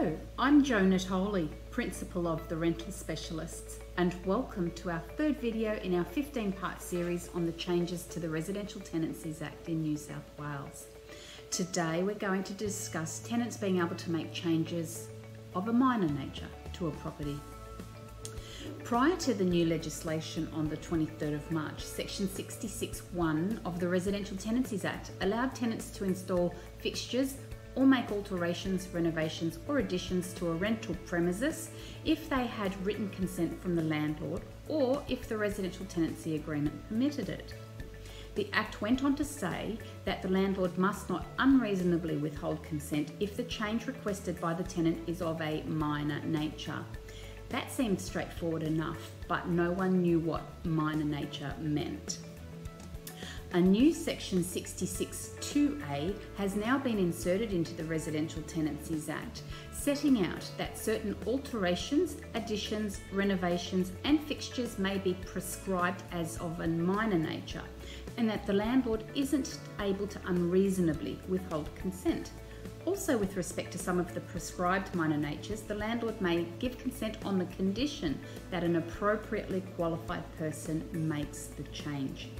Hello, I'm Jo Natoli, Principal of the Rental Specialists, and welcome to our third video in our 15 part series on the changes to the Residential Tenancies Act in New South Wales. Today we're going to discuss tenants being able to make changes of a minor nature to a property. Prior to the new legislation on the 23rd of March, Section 66.1 of the Residential Tenancies Act allowed tenants to install fixtures or make alterations, renovations, or additions to a rental premises if they had written consent from the landlord or if the residential tenancy agreement permitted it. The Act went on to say that the landlord must not unreasonably withhold consent if the change requested by the tenant is of a minor nature. That seemed straightforward enough, but no one knew what minor nature meant. A new section 66.2a has now been inserted into the Residential Tenancies Act, setting out that certain alterations, additions, renovations, and fixtures may be prescribed as of a minor nature, and that the landlord isn't able to unreasonably withhold consent. Also, with respect to some of the prescribed minor natures, the landlord may give consent on the condition that an appropriately qualified person makes the change.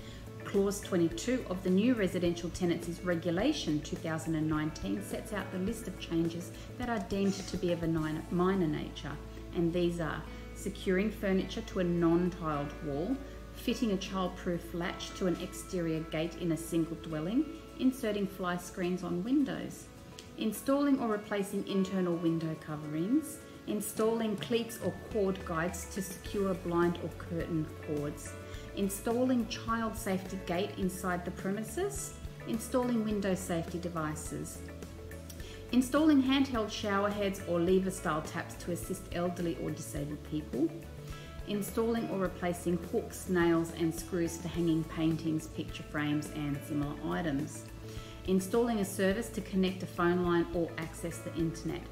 Clause 22 of the new Residential Tenancies Regulation 2019 sets out the list of changes that are deemed to be of a minor nature, and these are securing furniture to a non tiled wall, fitting a childproof latch to an exterior gate in a single dwelling, inserting fly screens on windows, installing or replacing internal window coverings, installing cleats or cord guides to secure blind or curtain cords. Installing child safety gate inside the premises, installing window safety devices, installing handheld shower heads or lever style taps to assist elderly or disabled people, installing or replacing hooks, nails and screws for hanging paintings, picture frames and similar items, installing a service to connect a phone line or access the internet,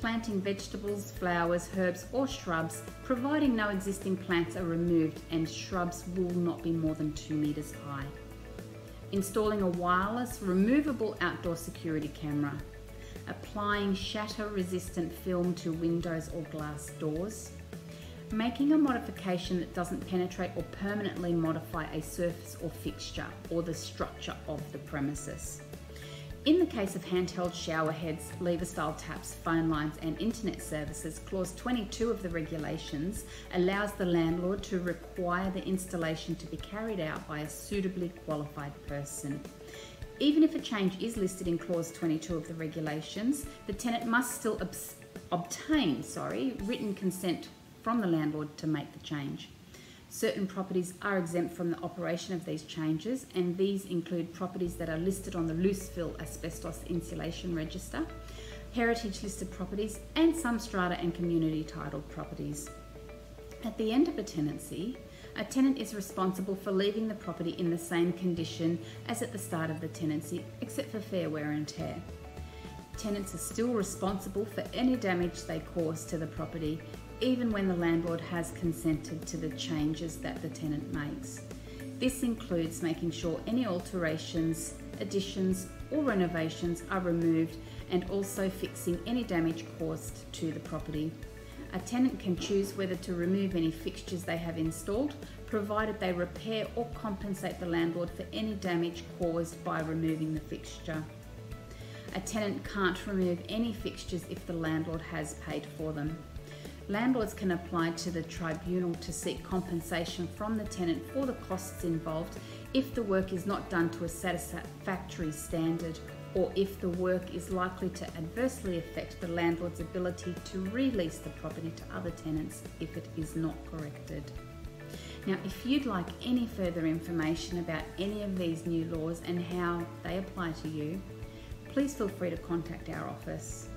planting vegetables, flowers, herbs or shrubs, providing no existing plants are removed and shrubs will not be more than 2 metres high. Installing a wireless removable outdoor security camera. Applying shatter resistant film to windows or glass doors. Making a modification that doesn't penetrate or permanently modify a surface or fixture or the structure of the premises in the case of handheld shower heads, lever style taps, phone lines, and internet services, Clause 22 of the regulations allows the landlord to require the installation to be carried out by a suitably qualified person. Even if a change is listed in Clause 22 of the regulations, the tenant must still obtain sorry, written consent from the landlord to make the change. Certain properties are exempt from the operation of these changes, and these include properties that are listed on the loose fill asbestos insulation register, heritage listed properties, and some strata and community titled properties. At the end of a tenancy, a tenant is responsible for leaving the property in the same condition as at the start of the tenancy, except for fair wear and tear. Tenants are still responsible for any damage they cause to the property, even when the landlord has consented to the changes that the tenant makes. This includes making sure any alterations, additions, or renovations are removed and also fixing any damage caused to the property. A tenant can choose whether to remove any fixtures they have installed, provided they repair or compensate the landlord for any damage caused by removing the fixture. A tenant can't remove any fixtures if the landlord has paid for them. Landlords can apply to the tribunal to seek compensation from the tenant for the costs involved if the work is not done to a satisfactory standard or if the work is likely to adversely affect the landlord's ability to release the property to other tenants if it is not corrected. Now, if you'd like any further information about any of these new laws and how they apply to you, please feel free to contact our office.